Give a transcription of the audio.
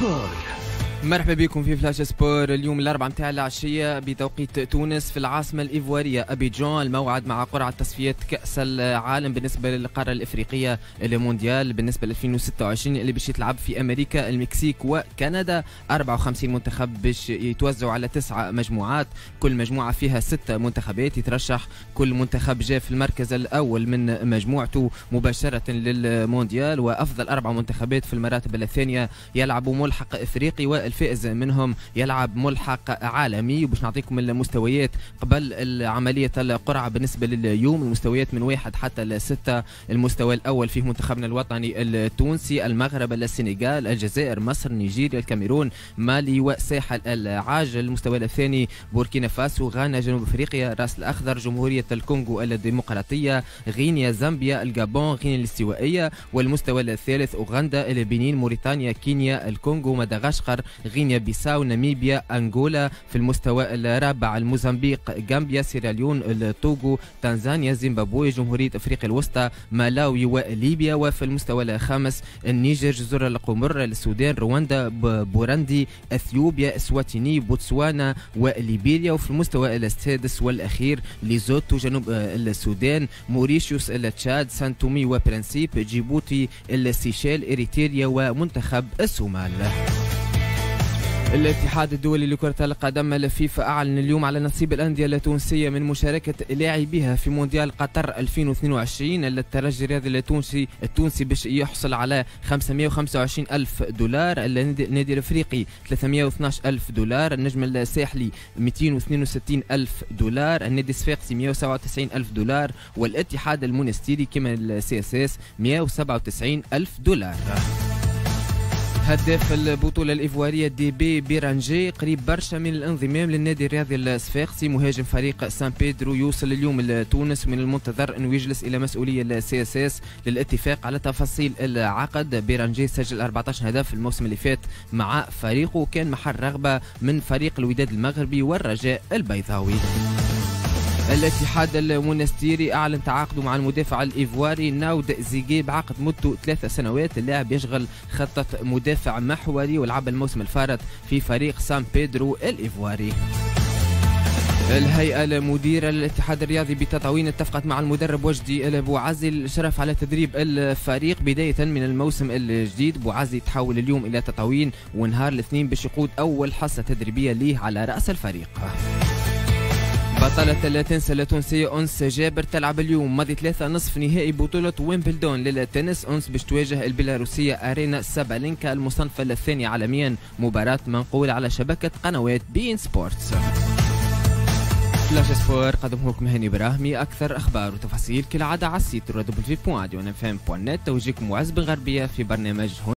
sport مرحبا بكم في flash sport. اليوم الأربعاء متاع العشية بتوقيت تونس في العاصمة الإيفوارية ابيجان الموعد مع قرعة تصفيات كأس العالم بالنسبة للقارة الإفريقية المونديال بالنسبة ل 2026 اللي باش يتلعب في أمريكا المكسيك وكندا. 54 منتخب باش يتوزعوا على تسعه مجموعات. كل مجموعة فيها ست منتخبات. يترشح كل منتخب جاء في المركز الأول من مجموعته مباشرة للمونديال. وأفضل أربع منتخبات في المراتب الثانية يلعبوا ملحق إفريقي الفائز منهم يلعب ملحق عالمي وباش نعطيكم المستويات قبل عملية القرعة بالنسبة لليوم. المستويات من واحد حتى لستة المستوى الأول فيه منتخبنا الوطني التونسي المغرب السنغال الجزائر مصر نيجيريا الكاميرون مالي وساحل العاج. المستوى الثاني بوركينا فاسو غانا جنوب أفريقيا راس الأخضر جمهورية الكونغو الديمقراطية غينيا زامبيا الجابون غينيا الاستوائية. والمستوى الثالث أوغندا البنين موريتانيا كينيا الكونغو مدغشقر غينيا بيساو ناميبيا أنغولا في المستوى الرابع الموزمبيق غامبيا سيراليون التوغو تنزانيا زيمبابوي جمهورية أفريقيا الوسطى مالاوي وليبيا وفي المستوى الخامس النيجر جزر القمر السودان رواندا بوراندي إثيوبيا اسواتيني بوتسوانا وليبيريا وفي المستوى السادس والأخير ليزوتو جنوب السودان موريشيوس التشاد سانتومي وبرنسيب جيبوتي السيشيل إريتريا ومنتخب الصومال. الاتحاد الدولي لكرة القدم الفيفا أعلن اليوم على نصيب الأندية التونسية من مشاركة لاعبيها في مونديال قطر 2022 الترجي الرياضي التونسي التونسي باش يحصل على 525 ألف دولار النادي الأفريقي 312 ألف دولار النجم الساحلي 262 ألف دولار النادي الصفاقسي 197 ألف دولار والاتحاد المونستيري كما ال CSS 197 ألف دولار. هداف البطولة الإيفوارية دي بي بيرانجي قريب برشا من الانضمام للنادي الرياضي الصفاقسي. مهاجم فريق سان بيدرو يوصل اليوم لتونس من المنتظر أنه يجلس إلى مسؤولي ال CSS للاتفاق على تفاصيل العقد. بيرانجي سجل 14 هدف الموسم اللي فات مع فريقه وكان محل رغبة من فريق الوداد المغربي والرجاء البيضاوي. الاتحاد المونستيري أعلن تعاقده مع المدافع الإيفواري ناود زيجي بعقد مدته ثلاث سنوات. اللاعب يشغل خطة مدافع محوري ولعب الموسم الفارط في فريق سان بيدرو الإيفواري. الهيئة المديرة للاتحاد الرياضي بتطاوين اتفقت مع المدرب وجدي بوعزي للإشراف على تدريب الفريق بداية من الموسم الجديد. بوعزي تحول اليوم إلى تطاوين ونهار الاثنين باش يقود أول حصة تدريبية ليه على رأس الفريق. بطلة التنس التونسية أنس جابر تلعب اليوم ماضي ثلاثة نصف نهائي بطولة ويمبلدون للتنس أنس باش تواجه البيلاروسية أرينا سابالينكا المصنفة الثانية عالميا مباراة منقولة على شبكة قنوات beIN Sports. flash sport قدمه لكم هاني براهمي أكثر أخبار وتفاصيل كالعادة على ال site net. توجيكم معز بن غربية في برنامج